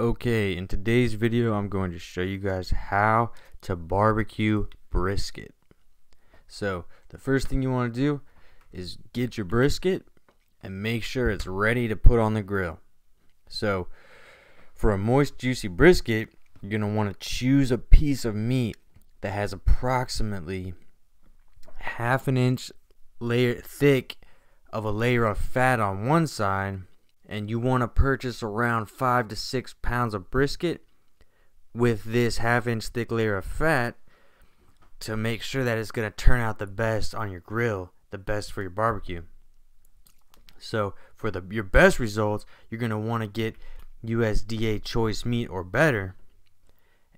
Okay, in today's video, I'm going to show you guys how to barbecue brisket. So, the first thing you want to do is get your brisket and make sure it's ready to put on the grill. So, for a moist, juicy brisket, you're going to want to choose a piece of meat that has approximately half an inch layer thick of a layer of fat on one side and you want to purchase around five to six pounds of brisket with this half inch thick layer of fat to make sure that it's going to turn out the best on your grill, the best for your barbecue. So for the your best results, you're going to want to get USDA choice meat or better.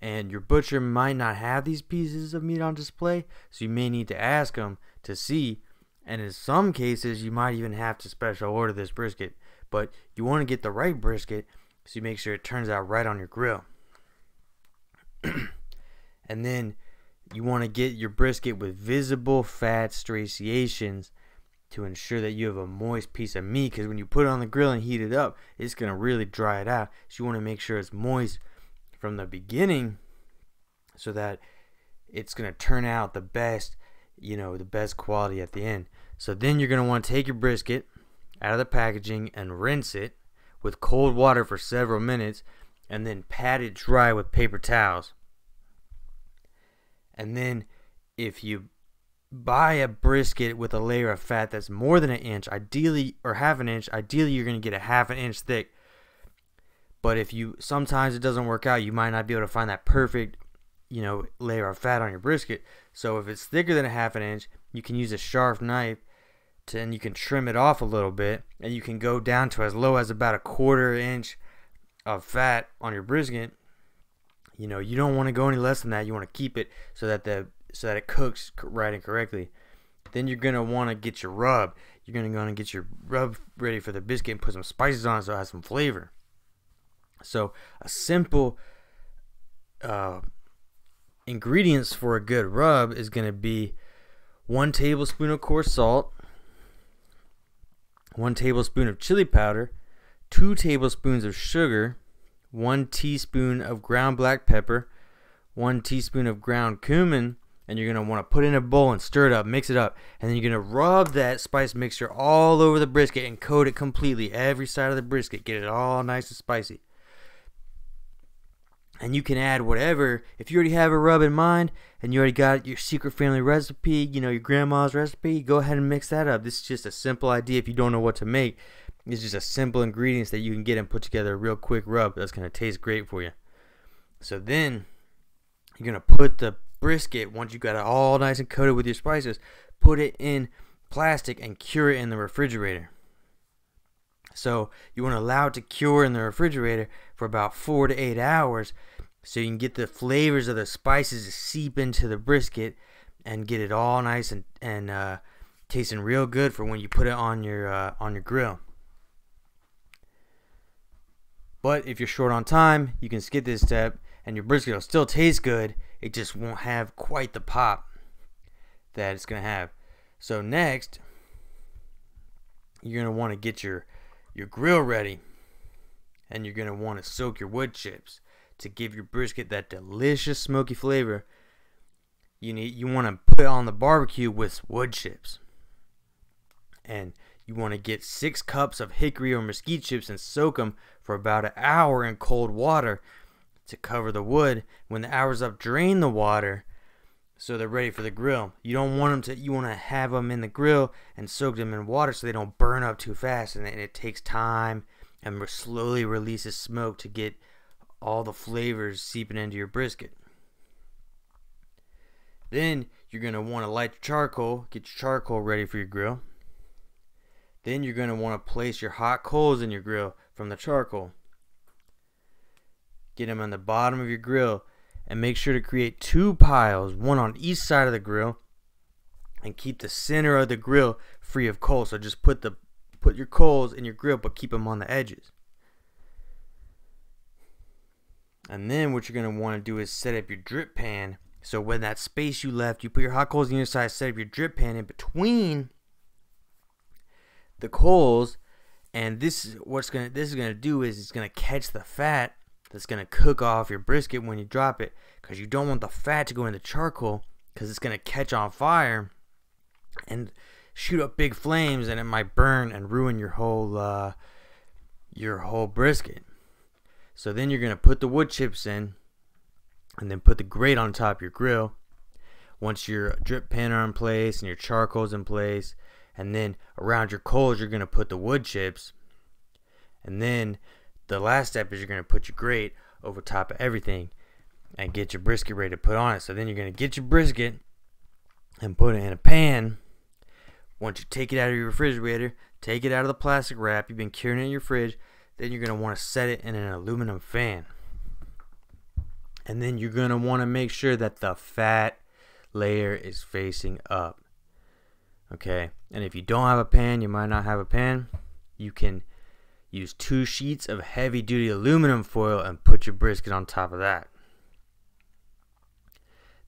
And your butcher might not have these pieces of meat on display, so you may need to ask them to see. And in some cases, you might even have to special order this brisket but you want to get the right brisket so you make sure it turns out right on your grill. and then you want to get your brisket with visible fat striations to ensure that you have a moist piece of meat because when you put it on the grill and heat it up, it's going to really dry it out. So you want to make sure it's moist from the beginning so that it's going to turn out the best, you know, the best quality at the end. So then you're going to want to take your brisket out of the packaging and rinse it with cold water for several minutes and then pat it dry with paper towels. And then if you buy a brisket with a layer of fat that's more than an inch, ideally or half an inch, ideally you're going to get a half an inch thick. But if you sometimes it doesn't work out, you might not be able to find that perfect, you know, layer of fat on your brisket. So if it's thicker than a half an inch, you can use a sharp knife to, and you can trim it off a little bit and you can go down to as low as about a quarter inch of fat on your brisket. You know you don't want to go any less than that. You want to keep it so that the so that it cooks right and correctly. Then you're gonna want to get your rub. You're gonna to get your rub ready for the biscuit and put some spices on it so it has some flavor. So a simple uh, ingredients for a good rub is going to be one tablespoon of coarse salt 1 tablespoon of chili powder, 2 tablespoons of sugar, 1 teaspoon of ground black pepper, 1 teaspoon of ground cumin, and you're going to want to put in a bowl and stir it up, mix it up, and then you're going to rub that spice mixture all over the brisket and coat it completely, every side of the brisket, get it all nice and spicy and you can add whatever. If you already have a rub in mind and you already got your secret family recipe, you know, your grandma's recipe, go ahead and mix that up. This is just a simple idea if you don't know what to make. It's just a simple ingredients that you can get and put together a real quick rub that's going to taste great for you. So then you're going to put the brisket, once you got it all nice and coated with your spices, put it in plastic and cure it in the refrigerator. So you want to allow it to cure in the refrigerator for about four to eight hours so you can get the flavors of the spices to seep into the brisket and get it all nice and, and uh, tasting real good for when you put it on your uh, on your grill. But if you're short on time, you can skip this step and your brisket will still taste good. It just won't have quite the pop that it's going to have. So next, you're going to want to get your your grill ready. And you're going to want to soak your wood chips to give your brisket that delicious smoky flavor. You need you want to put on the barbecue with wood chips. And you want to get 6 cups of hickory or mesquite chips and soak them for about an hour in cold water to cover the wood. When the hour's up, drain the water so they're ready for the grill. You don't want them to, you want to have them in the grill and soak them in water so they don't burn up too fast. And it takes time and slowly releases smoke to get all the flavors seeping into your brisket. Then you're going to want to light your charcoal, get your charcoal ready for your grill. Then you're going to want to place your hot coals in your grill from the charcoal. Get them on the bottom of your grill and make sure to create two piles, one on each side of the grill, and keep the center of the grill free of coals. So just put the put your coals in your grill, but keep them on the edges. And then what you're gonna want to do is set up your drip pan. So when that space you left, you put your hot coals on your side, set up your drip pan in between the coals, and this is what's gonna this is gonna do is it's gonna catch the fat that's going to cook off your brisket when you drop it because you don't want the fat to go in the charcoal because it's going to catch on fire and shoot up big flames and it might burn and ruin your whole uh, your whole brisket. So then you're going to put the wood chips in and then put the grate on top of your grill. Once your drip pan are in place and your charcoal's in place, and then around your coals you're going to put the wood chips. And then the last step is you're going to put your grate over top of everything and get your brisket ready to put on it. So then you're going to get your brisket and put it in a pan. Once you take it out of your refrigerator, take it out of the plastic wrap you've been curing it in your fridge, then you're going to want to set it in an aluminum fan. And then you're going to want to make sure that the fat layer is facing up. Okay, and if you don't have a pan, you might not have a pan, you can use two sheets of heavy duty aluminum foil and put your brisket on top of that.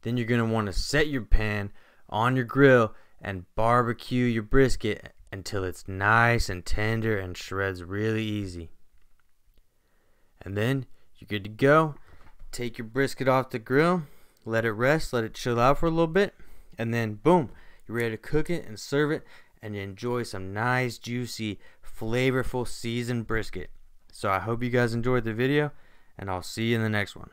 Then you're going to want to set your pan on your grill and barbecue your brisket until it's nice and tender and shreds really easy. And then you're good to go. Take your brisket off the grill, let it rest, let it chill out for a little bit, and then boom, you're ready to cook it and serve it and enjoy some nice, juicy, flavorful seasoned brisket. So I hope you guys enjoyed the video, and I'll see you in the next one.